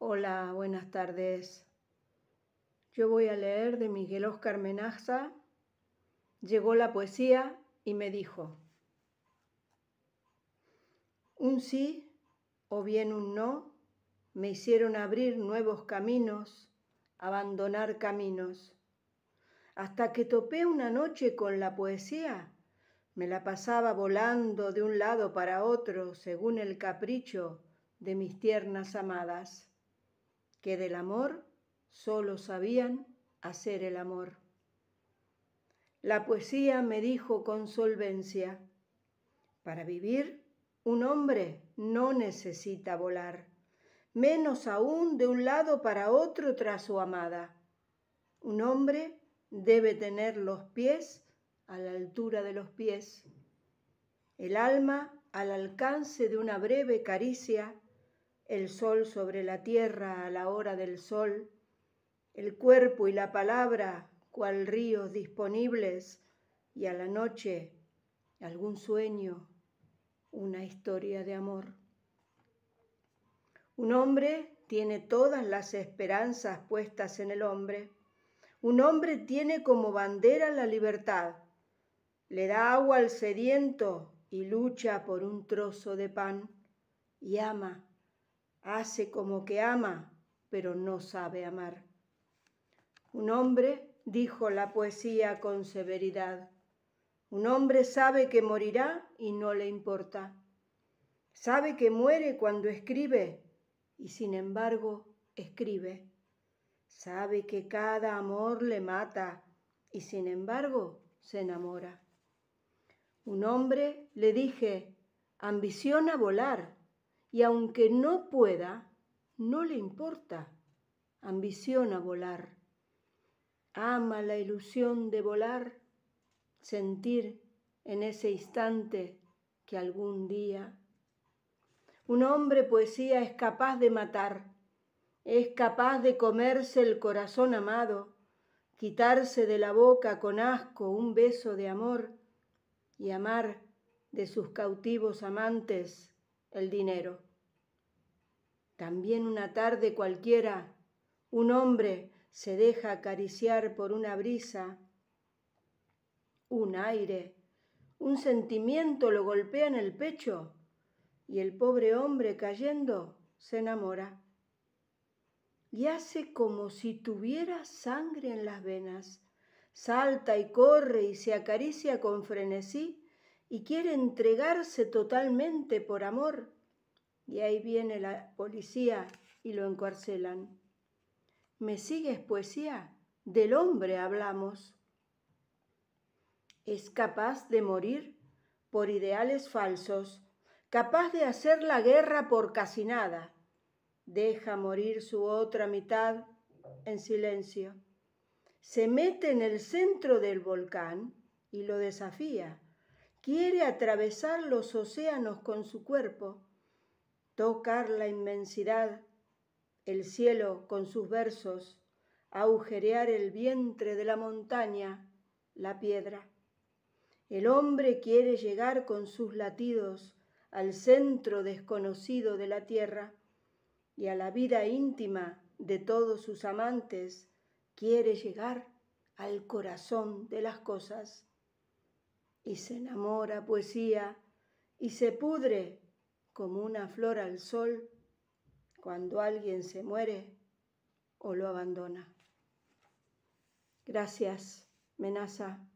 Hola, buenas tardes. Yo voy a leer de Miguel Oscar Menaza. Llegó la poesía y me dijo, un sí o bien un no me hicieron abrir nuevos caminos, abandonar caminos, hasta que topé una noche con la poesía. Me la pasaba volando de un lado para otro según el capricho de mis tiernas amadas que del amor solo sabían hacer el amor. La poesía me dijo con solvencia, para vivir un hombre no necesita volar, menos aún de un lado para otro tras su amada. Un hombre debe tener los pies a la altura de los pies, el alma al alcance de una breve caricia el sol sobre la tierra a la hora del sol, el cuerpo y la palabra cual ríos disponibles y a la noche algún sueño, una historia de amor. Un hombre tiene todas las esperanzas puestas en el hombre. Un hombre tiene como bandera la libertad. Le da agua al sediento y lucha por un trozo de pan y ama hace como que ama, pero no sabe amar. Un hombre, dijo la poesía con severidad, un hombre sabe que morirá y no le importa. Sabe que muere cuando escribe y sin embargo escribe. Sabe que cada amor le mata y sin embargo se enamora. Un hombre, le dije, ambiciona volar y aunque no pueda, no le importa, ambiciona volar. Ama la ilusión de volar, sentir en ese instante que algún día un hombre poesía es capaz de matar, es capaz de comerse el corazón amado, quitarse de la boca con asco un beso de amor y amar de sus cautivos amantes el dinero. También una tarde cualquiera, un hombre se deja acariciar por una brisa, un aire, un sentimiento lo golpea en el pecho y el pobre hombre cayendo se enamora. Y hace como si tuviera sangre en las venas, salta y corre y se acaricia con frenesí y quiere entregarse totalmente por amor. Y ahí viene la policía y lo encarcelan. ¿Me sigues poesía? Del hombre hablamos. Es capaz de morir por ideales falsos, capaz de hacer la guerra por casi nada. Deja morir su otra mitad en silencio. Se mete en el centro del volcán y lo desafía quiere atravesar los océanos con su cuerpo, tocar la inmensidad, el cielo con sus versos, agujerear el vientre de la montaña, la piedra. El hombre quiere llegar con sus latidos al centro desconocido de la tierra y a la vida íntima de todos sus amantes, quiere llegar al corazón de las cosas y se enamora poesía y se pudre como una flor al sol cuando alguien se muere o lo abandona. Gracias, Menaza.